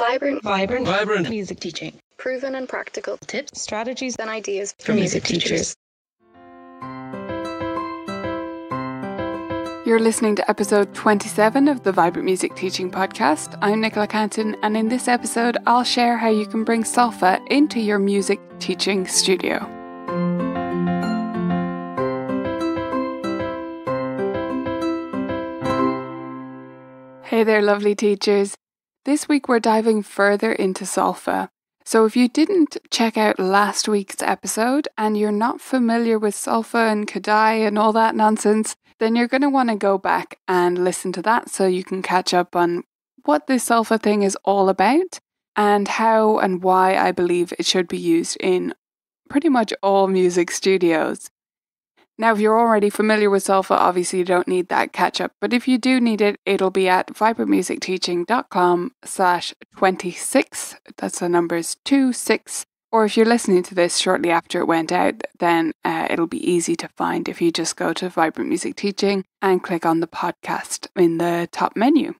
Vibrant, Vibrant, Vibrant. music teaching. proven and practical Tips, strategies and ideas for music teachers. You're listening to episode 27 of the Vibrant Music Teaching Podcast. I'm Nicola Cantan, and in this episode, I'll share how you can bring Solfa into your music teaching studio. Hey there, lovely teachers. This week we're diving further into Solfa. So, if you didn't check out last week's episode and you're not familiar with Solfa and Kodály and all that nonsense, then you're going to want to go back and listen to that so you can catch up on what this Solfa thing is all about and how and why I believe it should be used in pretty much all music studios. Now, if you're already familiar with Solfa, obviously you don't need that catch up. But if you do need it, it'll be at vibrantmusicteaching.com slash 26. That's the numbers 2, 6. Or if you're listening to this shortly after it went out, then uh, it'll be easy to find if you just go to Vibrant Music Teaching and click on the podcast in the top menu.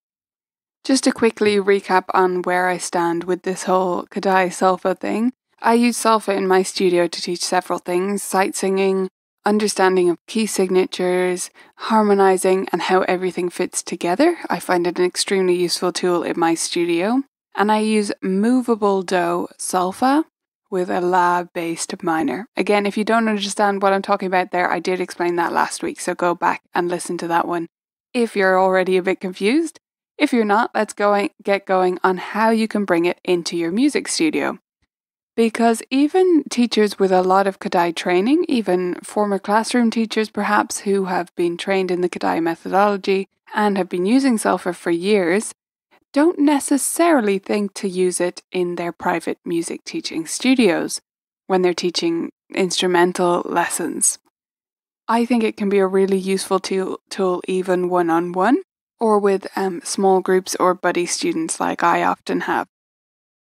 Just to quickly recap on where I stand with this whole Kodály Solfa thing. I use Solfa in my studio to teach several things sight singing, understanding of key signatures, harmonizing, and how everything fits together. I find it an extremely useful tool in my studio. And I use movable do solfa with a La based minor. Again, if you don't understand what I'm talking about there, I did explain that last week, so go back and listen to that one if you're already a bit confused. If you're not, let's go get going on how you can bring it into your music studio. Because even teachers with a lot of Kodály training, even former classroom teachers perhaps who have been trained in the Kodály methodology and have been using Solfa for years, don't necessarily think to use it in their private music teaching studios when they're teaching instrumental lessons. I think it can be a really useful tool, tool even one on one or with um, small groups or buddy students like I often have.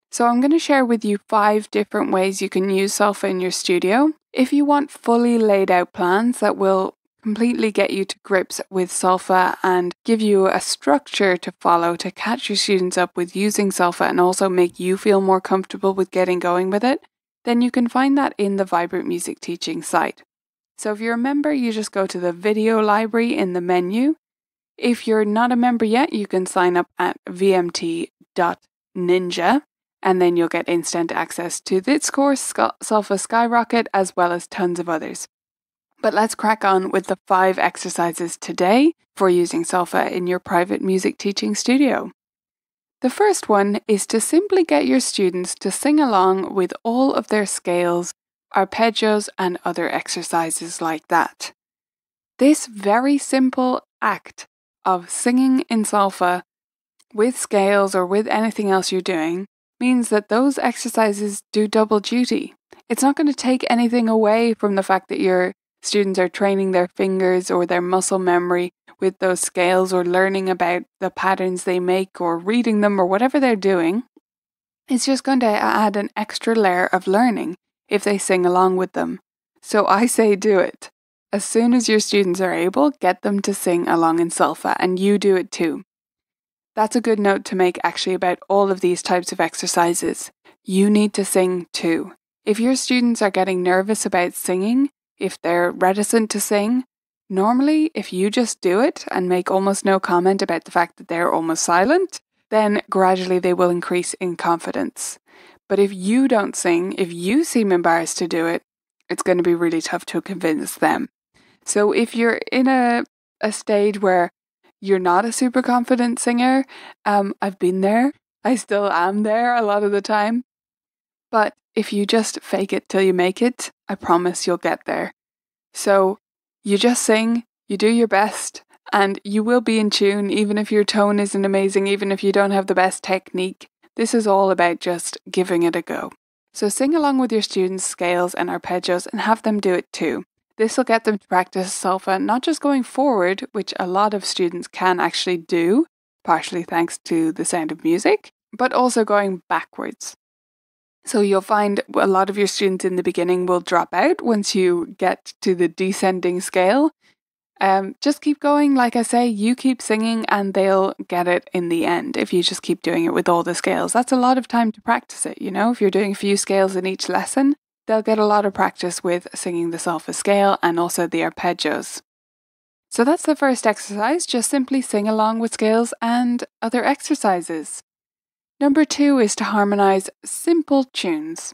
So, I'm going to share with you five different ways you can use Solfa in your studio. If you want fully laid out plans that will completely get you to grips with Solfa and give you a structure to follow to catch your students up with using Solfa and also make you feel more comfortable with getting going with it, then you can find that in the Vibrant Music Teaching site. So, if you're a member, you just go to the video library in the menu. If you're not a member yet, you can sign up at vmt.ninja and then you'll get instant access to this course, Solfa Skyrocket, as well as tons of others. But let's crack on with the five exercises today for using Solfa in your private music teaching studio. The first one is to simply get your students to sing along with all of their scales, arpeggios, and other exercises like that. This very simple act of singing in Solfa with scales or with anything else you're doing means that those exercises do double duty. It's not going to take anything away from the fact that your students are training their fingers or their muscle memory with those scales or learning about the patterns they make or reading them or whatever they're doing. It's just going to add an extra layer of learning if they sing along with them. So I say do it. As soon as your students are able, get them to sing along in Solfa, and you do it too. That's a good note to make actually about all of these types of exercises. You need to sing too. If your students are getting nervous about singing, if they're reticent to sing, normally if you just do it and make almost no comment about the fact that they're almost silent, then gradually they will increase in confidence. But if you don't sing, if you seem embarrassed to do it, it's going to be really tough to convince them. So if you're in a, a stage where you're not a super confident singer. Um, I've been there. I still am there a lot of the time. But if you just fake it till you make it, I promise you'll get there. So you just sing, you do your best, and you will be in tune even if your tone isn't amazing, even if you don't have the best technique. This is all about just giving it a go. So sing along with your students' scales and arpeggios and have them do it too. This will get them to practice solfa not just going forward, which a lot of students can actually do, partially thanks to the sound of music, but also going backwards. So you'll find a lot of your students in the beginning will drop out once you get to the descending scale. Um, just keep going. Like I say, you keep singing and they'll get it in the end if you just keep doing it with all the scales. That's a lot of time to practice it, you know? If you're doing a few scales in each lesson, they'll get a lot of practice with singing the solfa scale and also the arpeggios. So that's the first exercise, just simply sing along with scales and other exercises. Number two is to harmonise simple tunes.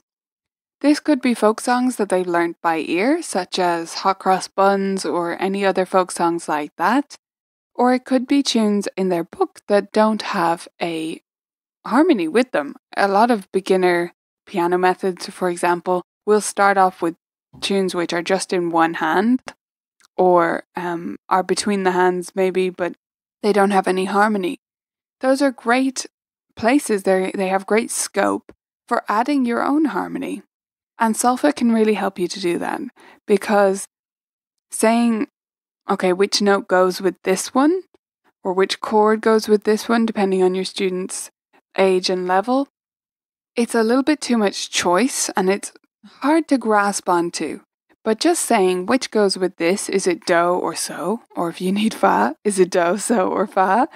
This could be folk songs that they've learnt by ear, such as Hot Cross Buns or any other folk songs like that. Or it could be tunes in their book that don't have a harmony with them. A lot of beginner piano methods, for example, will start off with tunes which are just in one hand or um, are between the hands, maybe, but they don't have any harmony. Those are great places. They they have great scope for adding your own harmony, and solfa can really help you to do that because saying, okay, which note goes with this one, or which chord goes with this one, depending on your student's age and level, it's a little bit too much choice, and it's hard to grasp onto. But just saying which goes with this, is it do or so? Or if you need fa, is it do, so, or fa?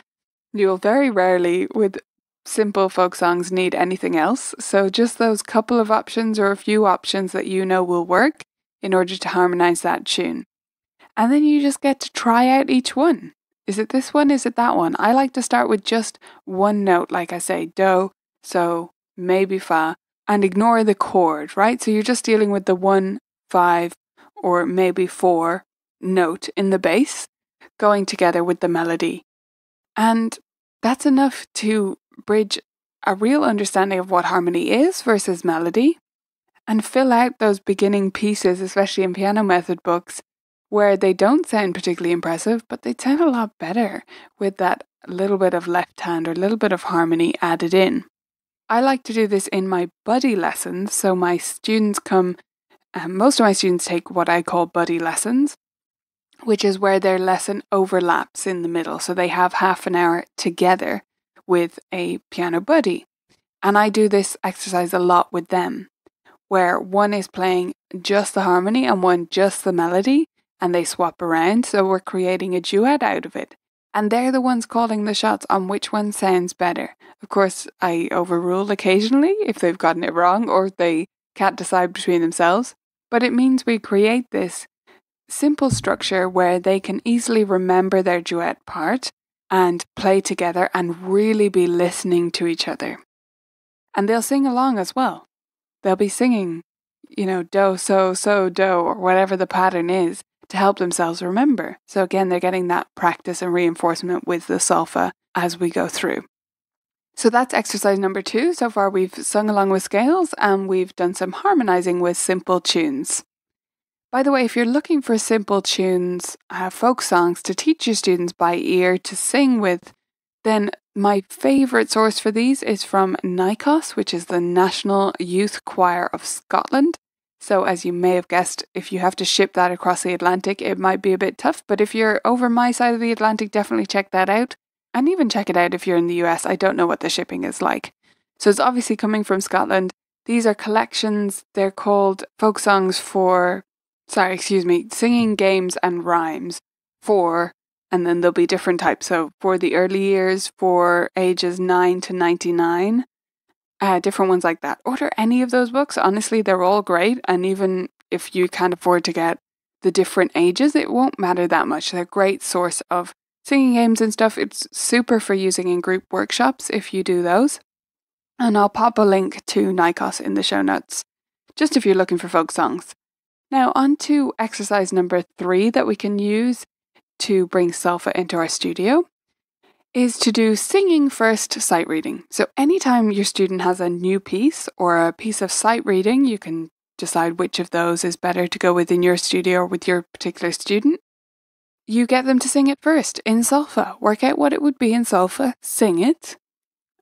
You'll very rarely, with simple folk songs, need anything else. So just those couple of options or a few options that you know will work in order to harmonize that tune. And then you just get to try out each one. Is it this one? Is it that one? I like to start with just one note, like I say, do, so, maybe fa, and ignore the chord, right? So you're just dealing with the one five, or maybe four note in the bass going together with the melody. And that's enough to bridge a real understanding of what harmony is versus melody and fill out those beginning pieces, especially in piano method books, where they don't sound particularly impressive, but they sound a lot better with that little bit of left hand or little bit of harmony added in. I like to do this in my buddy lessons, so my students come um, most of my students take what I call buddy lessons, which is where their lesson overlaps in the middle. So they have half an hour together with a piano buddy. And I do this exercise a lot with them, where one is playing just the harmony and one just the melody, and they swap around. So we're creating a duet out of it. And they're the ones calling the shots on which one sounds better. Of course, I overrule occasionally if they've gotten it wrong or they can't decide between themselves. But it means we create this simple structure where they can easily remember their duet part and play together and really be listening to each other. And they'll sing along as well. They'll be singing, you know, do, so, so, do, or whatever the pattern is to help themselves remember. So again, they're getting that practice and reinforcement with the solfa as we go through. So that's exercise number two. So far, we've sung along with scales and we've done some harmonizing with simple tunes. By the way, if you're looking for simple tunes, uh, folk songs to teach your students by ear to sing with, then my favourite source for these is from NYCOS, which is the National Youth Choir of Scotland. So, as you may have guessed, if you have to ship that across the Atlantic, it might be a bit tough. But if you're over my side of the Atlantic, definitely check that out and even check it out if you're in the US. I don't know what the shipping is like. So it's obviously coming from Scotland. These are collections, they're called folk songs for, sorry, excuse me, singing games and rhymes for, and then there'll be different types. So for the early years, for ages 9 to 99, uh, different ones like that. Order any of those books. Honestly, they're all great. And even if you can't afford to get the different ages, it won't matter that much. They're a great source of singing games and stuff, it's super for using in group workshops if you do those. And I'll pop a link to NYCOS in the show notes, just if you're looking for folk songs. Now, on to exercise number three that we can use to bring solfa into our studio is to do singing first sight reading. So, anytime your student has a new piece or a piece of sight reading, you can decide which of those is better to go with in your studio or with your particular student you get them to sing it first in solfa. Work out what it would be in solfa, sing it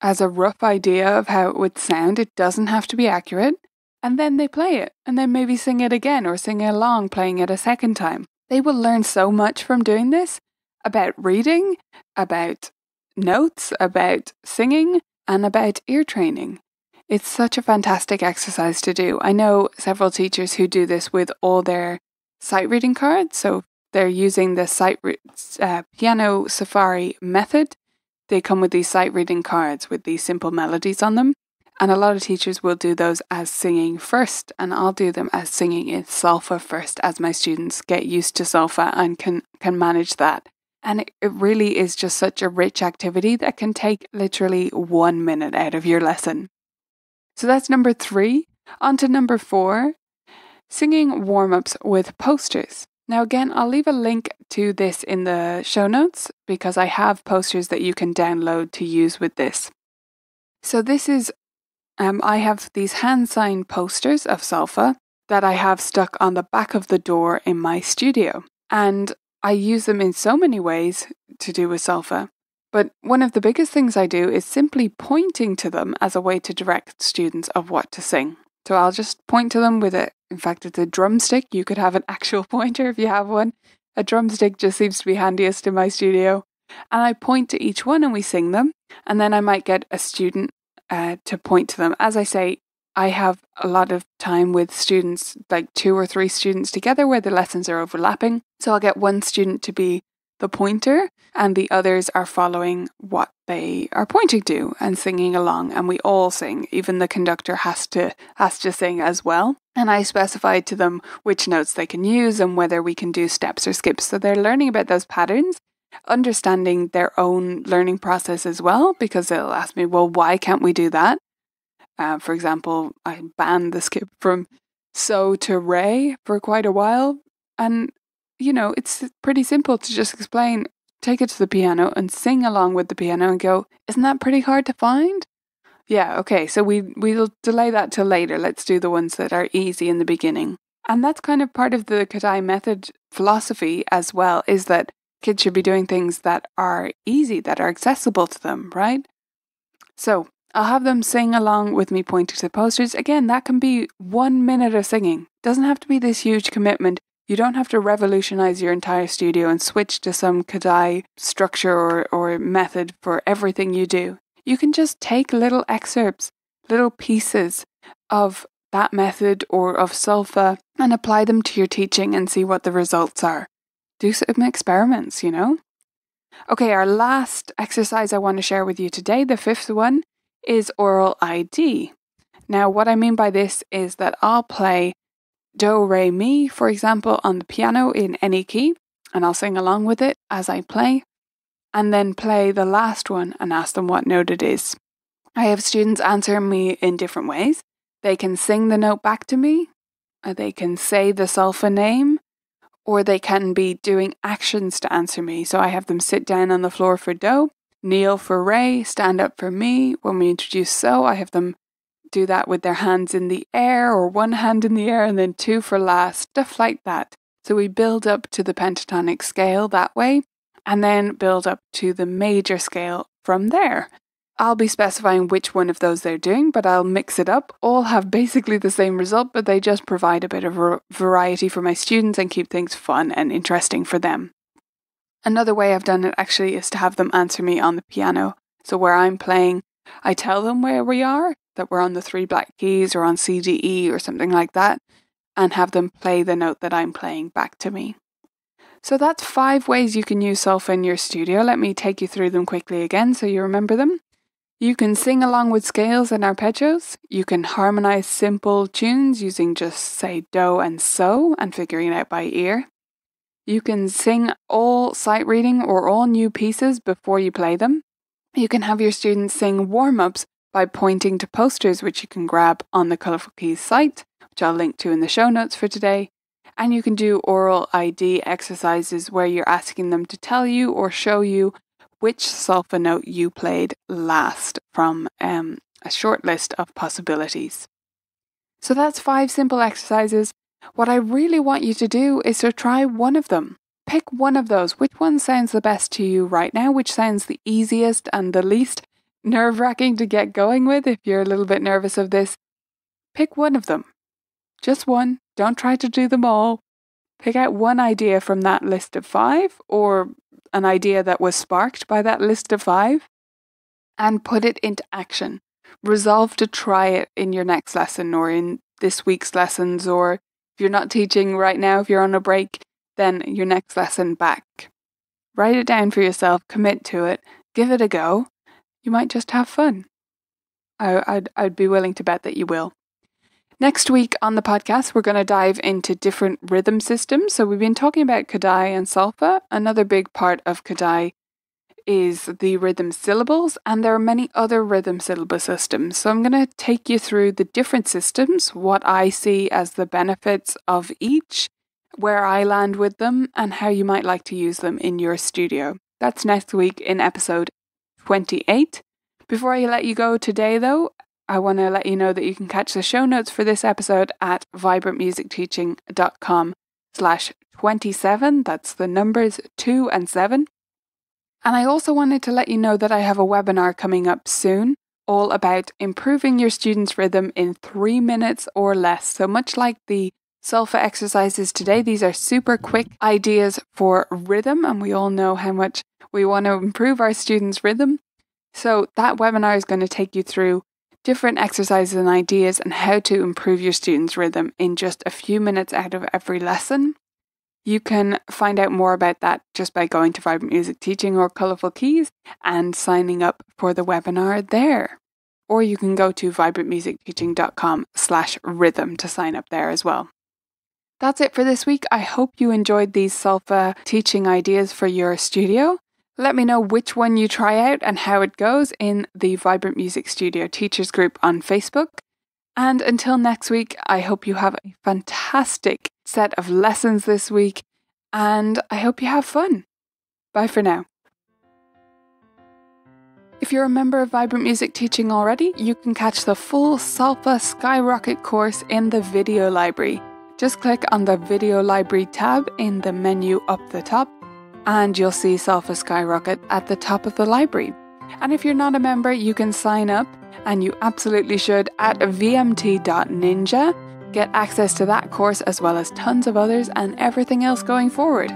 as a rough idea of how it would sound. It doesn't have to be accurate. And then they play it, and then maybe sing it again or sing along playing it a second time. They will learn so much from doing this about reading, about notes, about singing, and about ear training. It's such a fantastic exercise to do. I know several teachers who do this with all their sight reading cards. So they're using the sight re- uh, piano safari method. They come with these sight reading cards with these simple melodies on them. And a lot of teachers will do those as singing first, and I'll do them as singing in solfa first as my students get used to solfa and can, can manage that. And it, really is just such a rich activity that can take literally one minute out of your lesson. So that's number three. On to number four singing warm ups with posters. Now, again, I'll leave a link to this in the show notes because I have posters that you can download to use with this. So, this is, um, I have these hand signed posters of Solfa that I have stuck on the back of the door in my studio. And I use them in so many ways to do with Solfa. But one of the biggest things I do is simply pointing to them as a way to direct students of what to sing. So I'll just point to them with it. In fact, it's a drumstick. You could have an actual pointer if you have one. A drumstick just seems to be handiest in my studio. And I point to each one and we sing them. And then I might get a student uh, to point to them. As I say, I have a lot of time with students, like two or three students together, where the lessons are overlapping. So I'll get one student to be the pointer, and the others are following what they are pointing to and singing along. And we all sing. Even the conductor has to has to sing as well. And I specified to them which notes they can use and whether we can do steps or skips. So they're learning about those patterns, understanding their own learning process as well, because they'll ask me, well, why can't we do that? Uh, for example, I banned the skip from so to Ray for quite a while. And you know, it's pretty simple to just explain, take it to the piano and sing along with the piano and go, isn't that pretty hard to find? Yeah, okay, so we we'll delay that till later. Let's do the ones that are easy in the beginning. And that's kind of part of the Kodály method philosophy as well, is that kids should be doing things that are easy, that are accessible to them, right? So I'll have them sing along with me pointing to the posters. Again, that can be one minute of singing. Doesn't have to be this huge commitment. You don't have to revolutionize your entire studio and switch to some Kodály structure or, or method for everything you do. You can just take little excerpts, little pieces of that method or of Solfa and apply them to your teaching and see what the results are. Do some experiments, you know? Okay, our last exercise I want to share with you today, the fifth one, is aural ID. Now, what I mean by this is that I'll play do, re, mi, for example, on the piano in any key, and I'll sing along with it as I play, and then play the last one and ask them what note it is. I have students answer me in different ways. They can sing the note back to me, they can say the solfa name, or they can be doing actions to answer me. So I have them sit down on the floor for do, kneel for Ray, stand up for me. When we introduce so, I have them do that with their hands in the air or one hand in the air and then two for last, stuff like that. So we build up to the pentatonic scale that way and then build up to the major scale from there. I'll be specifying which one of those they're doing, but I'll mix it up. All have basically the same result, but they just provide a bit of variety for my students and keep things fun and interesting for them. Another way I've done it actually is to have them answer me on the piano. So where I'm playing, I tell them where we are that we're on the three black keys or on CDE or something like that, and have them play the note that I'm playing back to me. So that's five ways you can use solfa in your studio. Let me take you through them quickly again so you remember them. You can sing along with scales and arpeggios. You can harmonize simple tunes using just, say, do and so and figuring it out by ear. You can sing all sight reading or all new pieces before you play them. You can have your students sing warm ups by pointing to posters which you can grab on the Colourful Keys site, which I'll link to in the show notes for today. And you can do aural ID exercises where you're asking them to tell you or show you which solfa note you played last from um, a short list of possibilities. So that's five simple exercises. What I really want you to do is to try one of them. Pick one of those. Which one sounds the best to you right now? Which sounds the easiest and the least nerve wracking to get going with if you're a little bit nervous of this, pick one of them. Just one. Don't try to do them all. Pick out one idea from that list of five or an idea that was sparked by that list of five and put it into action. Resolve to try it in your next lesson or in this week's lessons, or if you're not teaching right now, if you're on a break, then your next lesson back. Write it down for yourself, commit to it, give it a go. You might just have fun. I, I'd, I'd be willing to bet that you will. Next week on the podcast, we're going to dive into different rhythm systems. So, we've been talking about Kodály and Solfa. Another big part of Kodály is the rhythm syllables, and there are many other rhythm syllable systems. So, I'm going to take you through the different systems, what I see as the benefits of each, where I land with them, and how you might like to use them in your studio. That's next week in episode 28. Before I let you go today, though, I want to let you know that you can catch the show notes for this episode at vibrantmusicteaching.com slash 27. That's the numbers 2 and 7. And I also wanted to let you know that I have a webinar coming up soon all about improving your students' rhythm in three minutes or less. So much like the Solfa exercises today, these are super quick ideas for rhythm, and we all know how much we want to improve our students' rhythm. So that webinar is going to take you through different exercises and ideas and how to improve your students' rhythm in just a few minutes out of every lesson. You can find out more about that just by going to Vibrant Music Teaching or Colourful Keys and signing up for the webinar there. Or you can go to vibrantmusicteaching.com slash rhythm to sign up there as well. That's it for this week. I hope you enjoyed these Solfa teaching ideas for your studio. Let me know which one you try out and how it goes in the Vibrant Music Studio Teachers Group on Facebook. And until next week, I hope you have a fantastic set of lessons this week and I hope you have fun. Bye for now. If you're a member of Vibrant Music Teaching already, you can catch the full Solfa Skyrocket course in the video library. Just click on the video library tab in the menu up the top and you'll see Solfa Skyrocket at the top of the library. And if you're not a member, you can sign up, and you absolutely should, at vmt.ninja. Get access to that course as well as tons of others and everything else going forward.